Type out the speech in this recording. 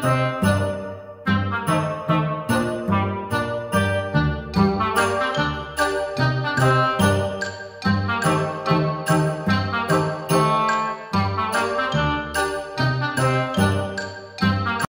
Música